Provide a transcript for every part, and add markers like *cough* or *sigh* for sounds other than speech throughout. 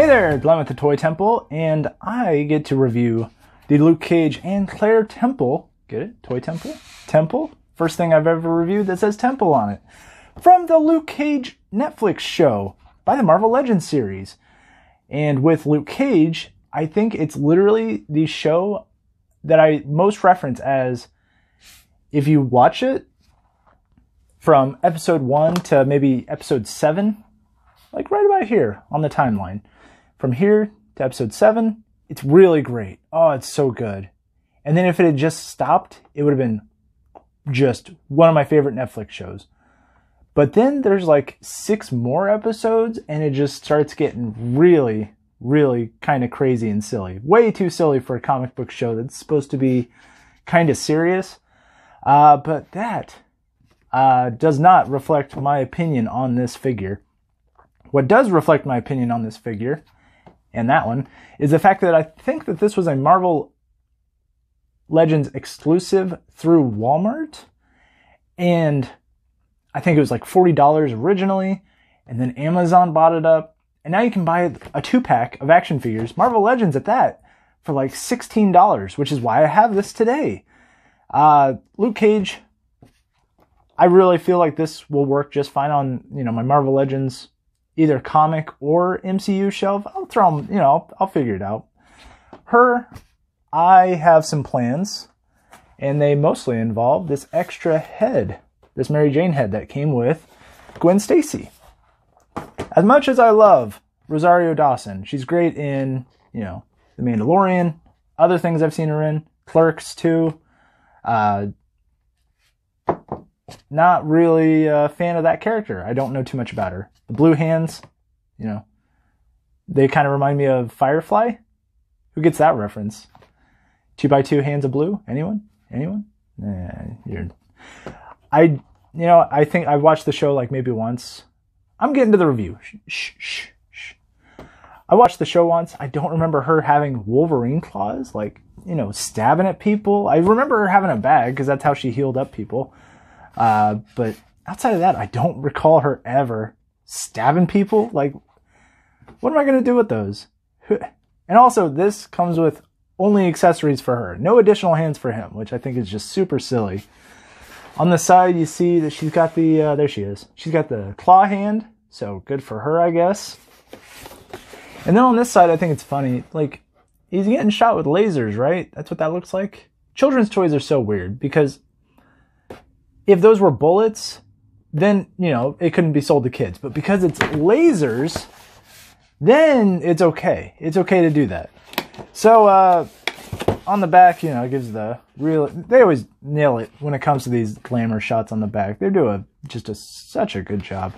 Hey there, Glenn with the Toy Temple, and I get to review the Luke Cage and Claire Temple. Get it? Toy Temple? Temple? First thing I've ever reviewed that says Temple on it. From the Luke Cage Netflix show by the Marvel Legends series. And with Luke Cage, I think it's literally the show that I most reference as if you watch it from episode one to maybe episode seven, like right about here on the timeline. From here to episode seven, it's really great. Oh, it's so good. And then if it had just stopped, it would have been just one of my favorite Netflix shows. But then there's like six more episodes and it just starts getting really, really kind of crazy and silly. Way too silly for a comic book show that's supposed to be kind of serious. Uh, but that uh, does not reflect my opinion on this figure. What does reflect my opinion on this figure and that one is the fact that I think that this was a Marvel Legends exclusive through Walmart. And I think it was like $40 originally. And then Amazon bought it up. And now you can buy a two pack of action figures, Marvel Legends at that, for like $16, which is why I have this today. Uh, Luke Cage, I really feel like this will work just fine on, you know, my Marvel Legends either comic or MCU shelf. I'll throw them, you know, I'll, figure it out. Her, I have some plans, and they mostly involve this extra head, this Mary Jane head that came with Gwen Stacy. As much as I love Rosario Dawson, she's great in, you know, The Mandalorian, other things I've seen her in, Clerks II. Uh, not really a fan of that character. I don't know too much about her. The blue hands, you know, they kind of remind me of Firefly. Who gets that reference? Two by two hands of blue? Anyone? Anyone? You're. I, you know, I think I watched the show like maybe once. I'm getting to the review. Shh, shh, shh. I watched the show once. I don't remember her having Wolverine claws, like, you know, stabbing at people. I remember her having a bag because that's how she healed up people. Uh, but outside of that, I don't recall her ever stabbing people. Like, what am I going to do with those? *laughs* And also, this comes with only accessories for her, no additional hands for him, which I think is just super silly. On the side, you see that she's got the, uh, there she is. She's got the claw hand, so good for her, I guess. And then on this side, I think it's funny. Like, he's getting shot with lasers, right? That's what that looks like. Children's toys are so weird because if those were bullets, then, you know, it couldn't be sold to kids. But because it's lasers, then it's okay. It's okay to do that. So, uh, on the back, you know, it gives the real, they always nail it when it comes to these glamour shots on the back. They do a, just a, such a good job.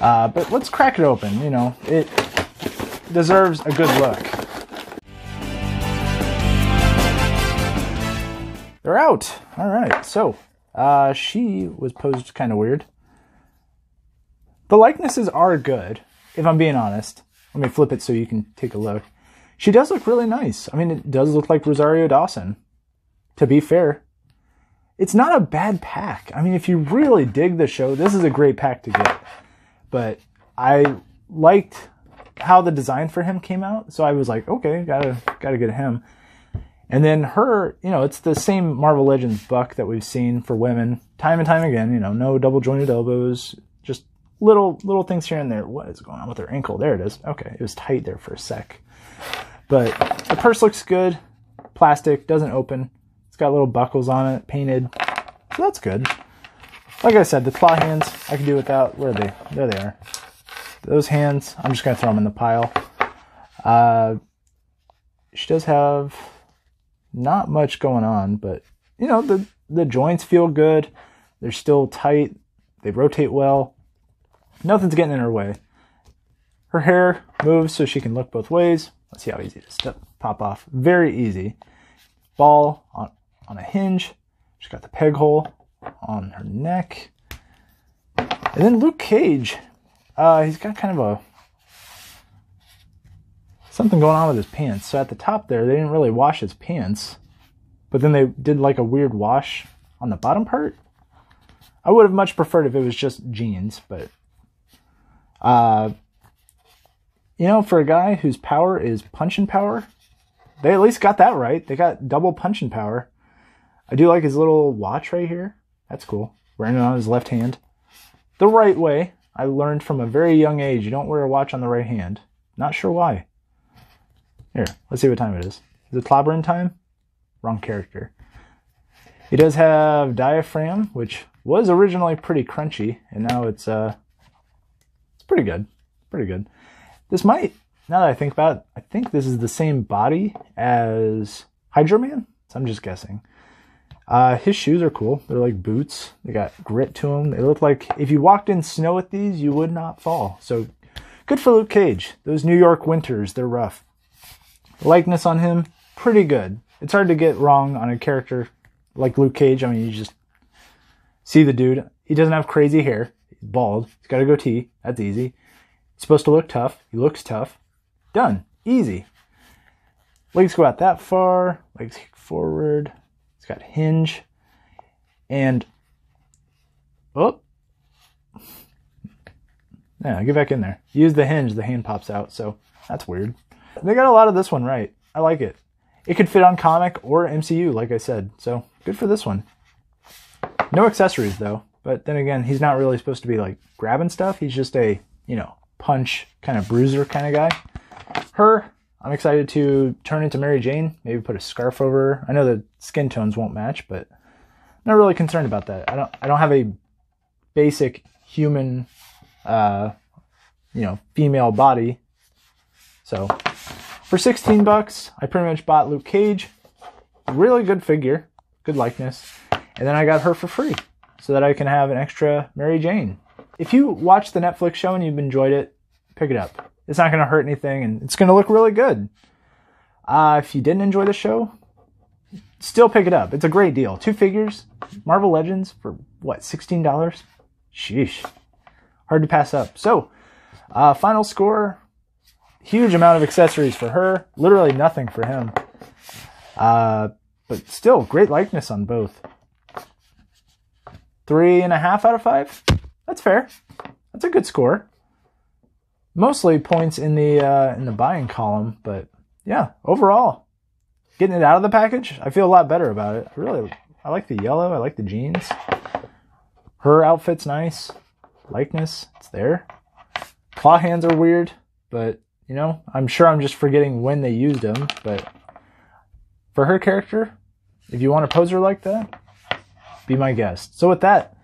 Uh, but let's crack it open, you know, it deserves a good look. They're out. All right. So, uh, she was posed kind of weird. The likenesses are good, if I'm being honest. Let me flip it so you can take a look. She does look really nice. I mean, it does look like Rosario Dawson. To be fair, it's not a bad pack. I mean, if you really dig the show, this is a great pack to get. But I liked how the design for him came out, so I was like, okay, gotta gotta get him. And then her, you know, it's the same Marvel Legends buck that we've seen for women time and time again. You know, no double jointed elbows, just little little things here and there. What is going on with her ankle? There it is. Okay, it was tight there for a sec. But the purse looks good. Plastic doesn't open. It's got little buckles on it, painted. So that's good. Like I said, the claw hands I can do without. Where are they? There they are. Those hands, I'm just gonna throw them in the pile. Uh, she does have not much going on, but you know, the the joints feel good. They're still tight. They rotate well. Nothing's getting in her way. Her hair moves so she can look both ways. Let's see how easy to pop off. Very easy. Ball on, on a hinge. She's got the peg hole on her neck. And then Luke Cage. Uh, he's got kind of a something going on with his pants. So at the top there, they didn't really wash his pants, but then they did like a weird wash on the bottom part. I would have much preferred if it was just jeans, but uh, you know, for a guy whose power is punching power, they at least got that right. They got double punching power. I do like his little watch right here. That's cool. Wearing it on his left hand. The right way. I learned from a very young age you don't wear a watch on the right hand. Not sure why. Here, let's see what time it is. Is it clobbering time? Wrong character. He does have diaphragm, which was originally pretty crunchy, and now it's uh it's pretty good. Pretty good. This might now that I think about it, I think this is the same body as Hydro Man. So I'm just guessing. Uh, his shoes are cool. They're like boots. They got grit to them. They look like if you walked in snow with these, you would not fall. So good for Luke Cage. Those New York winters, they're rough. Likeness on him, pretty good. It's hard to get wrong on a character like Luke Cage. I mean, you just see the dude. He doesn't have crazy hair. He's bald. He's got a goatee. That's easy. He's supposed to look tough. He looks tough. Done. Easy. Legs go out that far. Legs kick forward. It's got hinge. And oh. Yeah, get back in there. Use the hinge, the hand pops out, so that's weird. They got a lot of this one right. I like it. It could fit on comic or MCU, like I said, so good for this one. No accessories though, but then again, he's not really supposed to be like grabbing stuff. He's just a, you know, punch kind of bruiser kind of guy. Her, I'm excited to turn into Mary Jane. Maybe put a scarf over her. I know the skin tones won't match, but I'm not really concerned about that. I don't. I don't have a basic human, uh, you know, female body. So, for 16 bucks, I pretty much bought Luke Cage. Really good figure, good likeness, and then I got her for free so that I can have an extra Mary Jane. If you watch the Netflix show and you've enjoyed it, pick it up. It's not going to hurt anything and it's going to look really good. Uh, if you didn't enjoy the show, still pick it up. It's a great deal. Two figures, Marvel Legends for what, $16? Sheesh. Hard to pass up. So, uh, final score huge amount of accessories for her, literally nothing for him. Uh, but still, great likeness on both. Three and a half out of five. That's fair. That's a good score. Mostly points in the uh, in the buying column, but yeah, overall, getting it out of the package, I feel a lot better about it. I really, I like the yellow. I like the jeans. Her outfit's nice. Likeness, it's there. Claw hands are weird, but you know, I'm sure I'm just forgetting when they used them. But for her character, if you want to pose her like that, be my guest. So with that,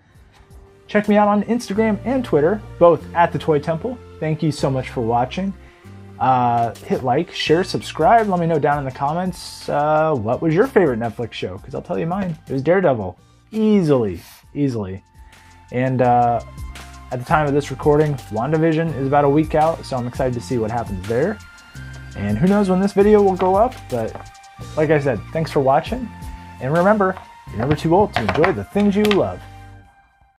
Check me out on Instagram and Twitter, both at the Toy Temple. Thank you so much for watching. Uh, hit like, share, subscribe. Let me know down in the comments uh, what was your favorite Netflix show, because I'll tell you mine. It was Daredevil. Easily, easily. And uh, at the time of this recording, WandaVision is about a week out, so I'm excited to see what happens there. And who knows when this video will go up, but like I said, thanks for watching. And remember, you're never too old to enjoy the things you love.